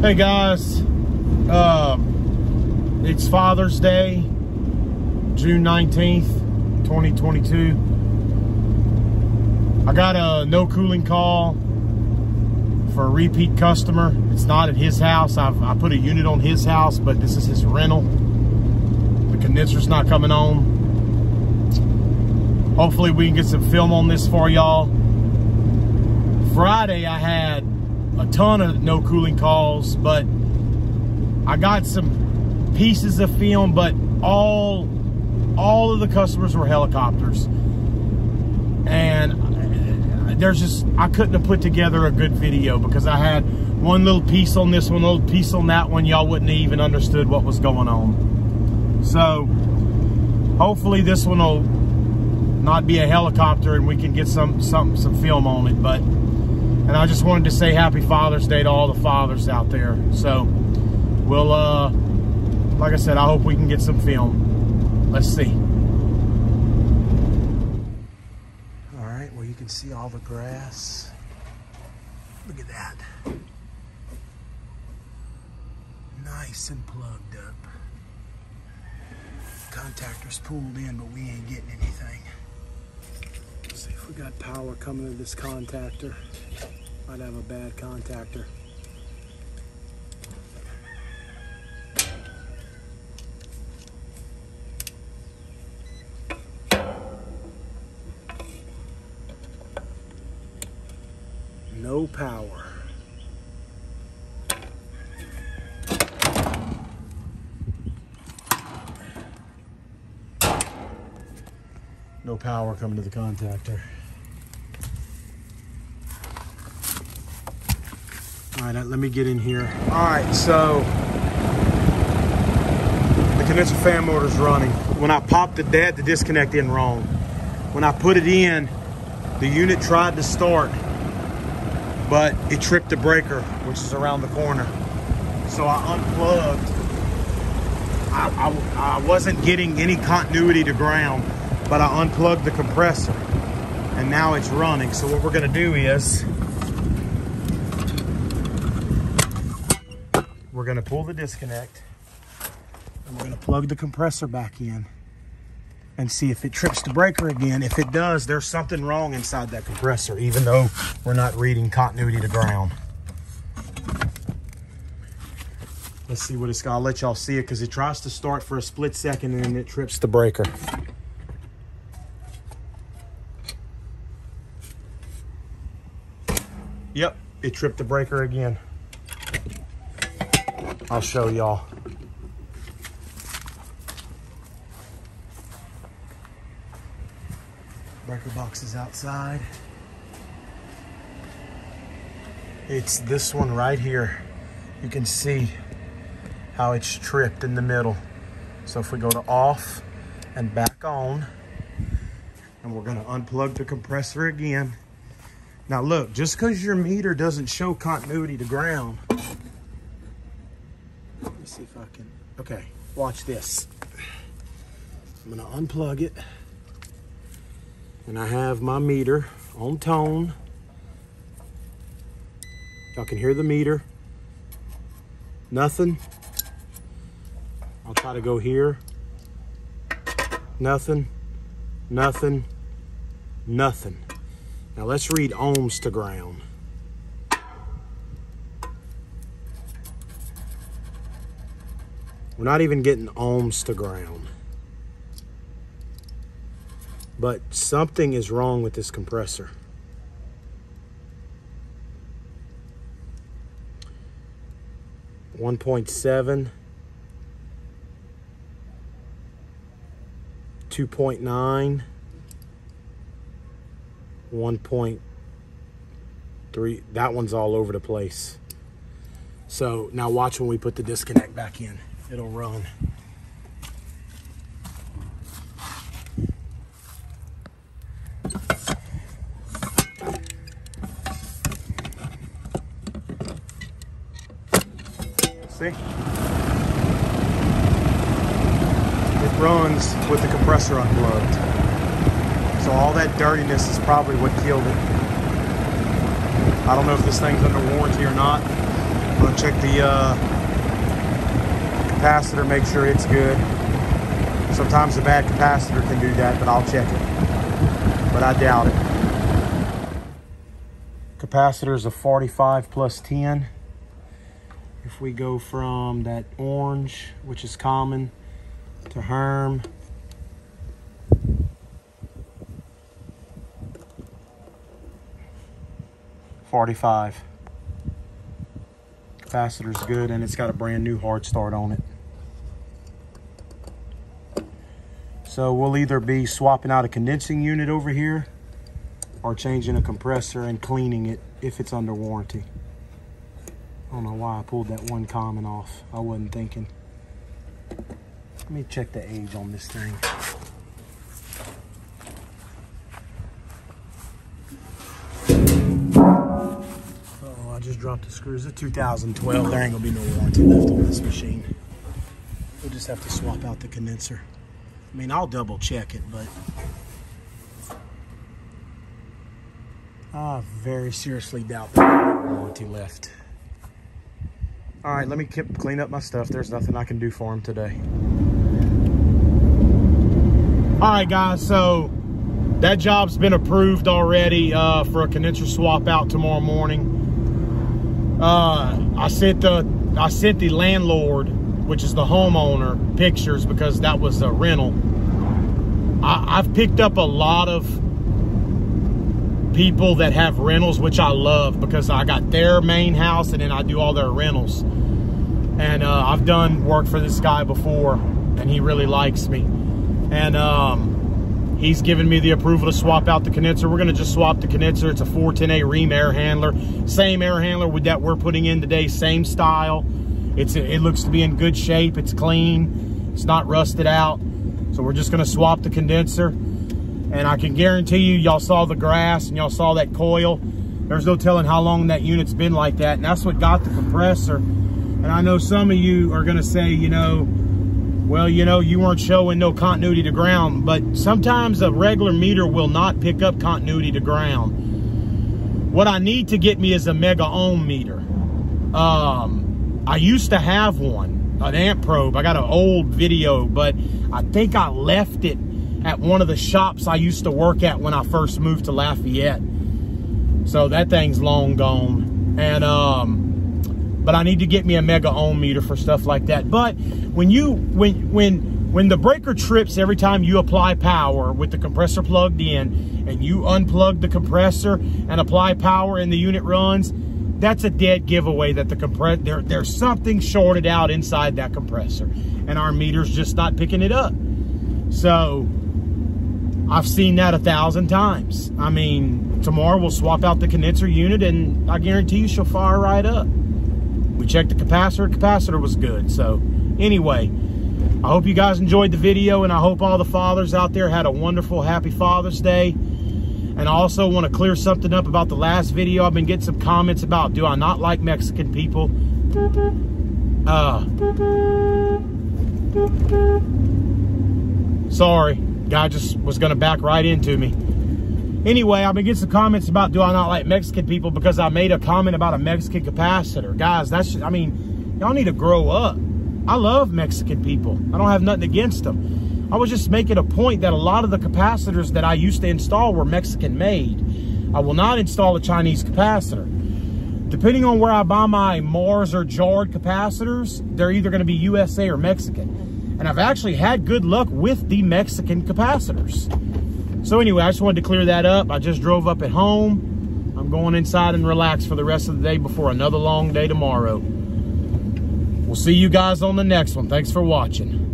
Hey guys, um, it's Father's Day, June 19th, 2022. I got a no cooling call for a repeat customer. It's not at his house. I've, I put a unit on his house, but this is his rental. The condenser's not coming on. Hopefully we can get some film on this for y'all. Friday I had a ton of no cooling calls, but I got some pieces of film, but all all of the customers were helicopters. And there's just I couldn't have put together a good video because I had one little piece on this one, little piece on that one, y'all wouldn't even understood what was going on. So hopefully this one will not be a helicopter and we can get some some some film on it, but and I just wanted to say happy Father's Day to all the fathers out there. So we'll, uh, like I said, I hope we can get some film. Let's see. All right, well, you can see all the grass. Look at that. Nice and plugged up. Contactor's pulled in, but we ain't getting anything. Let's see if we got power coming to this contactor. Might have a bad contactor. No power. No power coming to the contactor. All right, let me get in here. All right, so the condenser fan motor's running. When I popped the dead, the disconnect in wrong. When I put it in, the unit tried to start, but it tripped the breaker, which is around the corner. So I unplugged. I, I, I wasn't getting any continuity to ground, but I unplugged the compressor and now it's running. So what we're gonna do is, we're gonna pull the disconnect and we're gonna plug the compressor back in and see if it trips the breaker again. If it does, there's something wrong inside that compressor, even though we're not reading continuity to ground. Let's see what it's got. I'll let y'all see it because it tries to start for a split second and then it trips the breaker. Yep, it tripped the breaker again. I'll show y'all. Breaker box is outside. It's this one right here. You can see how it's tripped in the middle. So if we go to off and back on, and we're gonna unplug the compressor again. Now look, just because your meter doesn't show continuity to ground, me see if I can, okay, watch this. I'm gonna unplug it, and I have my meter on tone. Y'all can hear the meter. Nothing. I'll try to go here. Nothing, nothing, nothing. Now let's read ohms to ground. We're not even getting ohms to ground. But something is wrong with this compressor. One point seven. 2.9 1.3 that one's all over the place so now watch when we put the disconnect back in it'll run. See? It runs with the compressor unplugged. So all that dirtiness is probably what killed it. I don't know if this thing's under warranty or not, gonna check the uh, capacitor, make sure it's good. Sometimes the bad capacitor can do that, but I'll check it. But I doubt it. Capacitor is a 45 plus 10. If we go from that orange, which is common, to Herm, Forty-five. Capacitor's good, and it's got a brand new hard start on it. So we'll either be swapping out a condensing unit over here or changing a compressor and cleaning it if it's under warranty. I don't know why I pulled that one common off. I wasn't thinking. Let me check the age on this thing. Oh, I just dropped the screws. It's 2012. There ain't gonna be no warranty left on this machine. We'll just have to swap out the condenser. I mean, I'll double check it, but I very seriously doubt that warranty left. All right, let me keep, clean up my stuff. There's nothing I can do for him today. All right, guys, so that job's been approved already uh, for a condenser swap out tomorrow morning. Uh, I sent the I sent the landlord which is the homeowner, pictures because that was a rental. I, have picked up a lot of people that have rentals, which I love because I got their main house and then I do all their rentals. And uh, I've done work for this guy before and he really likes me. And um, he's given me the approval to swap out the condenser. We're gonna just swap the condenser. It's a 410A Rheem air handler. Same air handler with that we're putting in today, same style. It's It looks to be in good shape. It's clean. It's not rusted out. So we're just going to swap the condenser. And I can guarantee you, y'all saw the grass and y'all saw that coil. There's no telling how long that unit's been like that. And that's what got the compressor. And I know some of you are going to say, you know, well, you know, you weren't showing no continuity to ground. But sometimes a regular meter will not pick up continuity to ground. What I need to get me is a mega ohm meter. Um, I used to have one, an Amprobe. I got an old video, but I think I left it at one of the shops I used to work at when I first moved to Lafayette. So that thing's long gone. And, um, but I need to get me a mega ohm meter for stuff like that. But when you, when, when, when the breaker trips every time you apply power with the compressor plugged in and you unplug the compressor and apply power and the unit runs, that's a dead giveaway that the compress there there's something shorted out inside that compressor and our meter's just not picking it up. So I've seen that a thousand times. I mean tomorrow we'll swap out the condenser unit and I guarantee you she'll fire right up. We checked the capacitor capacitor was good. So anyway I hope you guys enjoyed the video and I hope all the fathers out there had a wonderful happy Father's Day and I also want to clear something up about the last video. I've been getting some comments about, do I not like Mexican people? Uh, sorry, guy just was going to back right into me. Anyway, I've been getting some comments about, do I not like Mexican people? Because I made a comment about a Mexican capacitor. Guys, that's, I mean, y'all need to grow up. I love Mexican people. I don't have nothing against them. I was just making a point that a lot of the capacitors that I used to install were Mexican made. I will not install a Chinese capacitor. Depending on where I buy my Mars or Jard capacitors, they're either going to be USA or Mexican. And I've actually had good luck with the Mexican capacitors. So anyway, I just wanted to clear that up. I just drove up at home. I'm going inside and relax for the rest of the day before another long day tomorrow. We'll see you guys on the next one. Thanks for watching.